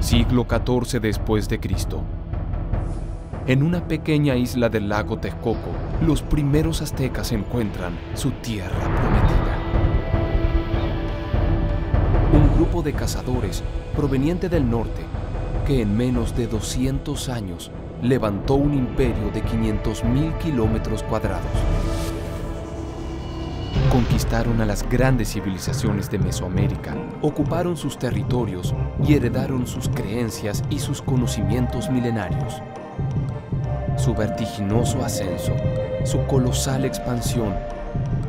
siglo XIV después de Cristo. En una pequeña isla del lago Texcoco, los primeros aztecas encuentran su tierra prometida. Un grupo de cazadores proveniente del norte que en menos de 200 años levantó un imperio de 500.000 kilómetros cuadrados. Conquistaron a las grandes civilizaciones de Mesoamérica, ocuparon sus territorios y heredaron sus creencias y sus conocimientos milenarios. Su vertiginoso ascenso, su colosal expansión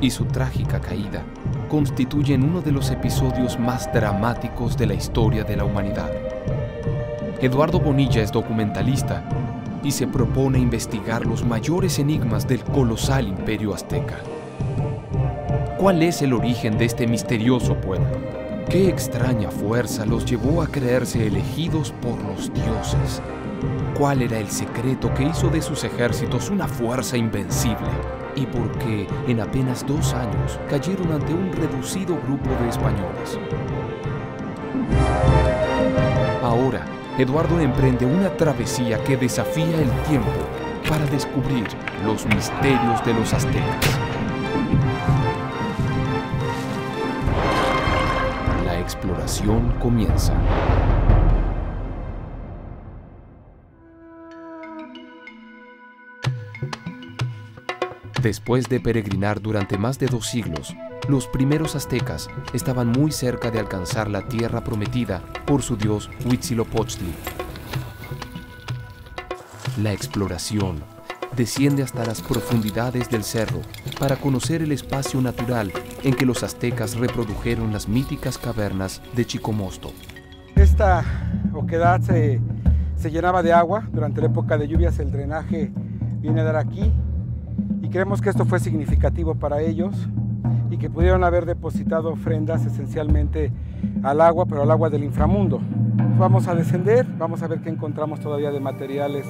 y su trágica caída constituyen uno de los episodios más dramáticos de la historia de la humanidad. Eduardo Bonilla es documentalista y se propone investigar los mayores enigmas del colosal imperio azteca. ¿Cuál es el origen de este misterioso pueblo? ¿Qué extraña fuerza los llevó a creerse elegidos por los dioses? ¿Cuál era el secreto que hizo de sus ejércitos una fuerza invencible? ¿Y por qué en apenas dos años cayeron ante un reducido grupo de españoles? Ahora, Eduardo emprende una travesía que desafía el tiempo para descubrir los misterios de los aztecas. Exploración comienza. Después de peregrinar durante más de dos siglos, los primeros aztecas estaban muy cerca de alcanzar la tierra prometida por su dios Huitzilopochtli. La exploración desciende hasta las profundidades del cerro para conocer el espacio natural en que los aztecas reprodujeron las míticas cavernas de Chicomosto. Esta oquedad se, se llenaba de agua durante la época de lluvias, el drenaje viene a dar aquí y creemos que esto fue significativo para ellos y que pudieron haber depositado ofrendas esencialmente al agua, pero al agua del inframundo. Vamos a descender, vamos a ver qué encontramos todavía de materiales.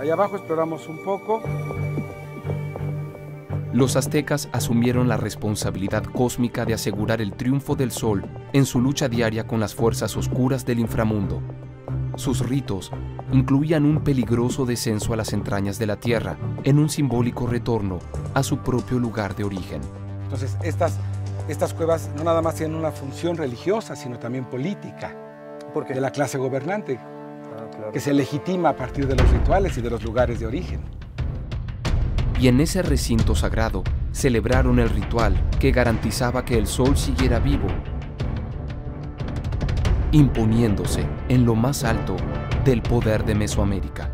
Allá abajo exploramos un poco. Los aztecas asumieron la responsabilidad cósmica de asegurar el triunfo del sol en su lucha diaria con las fuerzas oscuras del inframundo. Sus ritos incluían un peligroso descenso a las entrañas de la Tierra en un simbólico retorno a su propio lugar de origen. Entonces, estas, estas cuevas no nada más tienen una función religiosa, sino también política, porque de la clase gobernante, que se legitima a partir de los rituales y de los lugares de origen. Y en ese recinto sagrado celebraron el ritual que garantizaba que el sol siguiera vivo, imponiéndose en lo más alto del poder de Mesoamérica.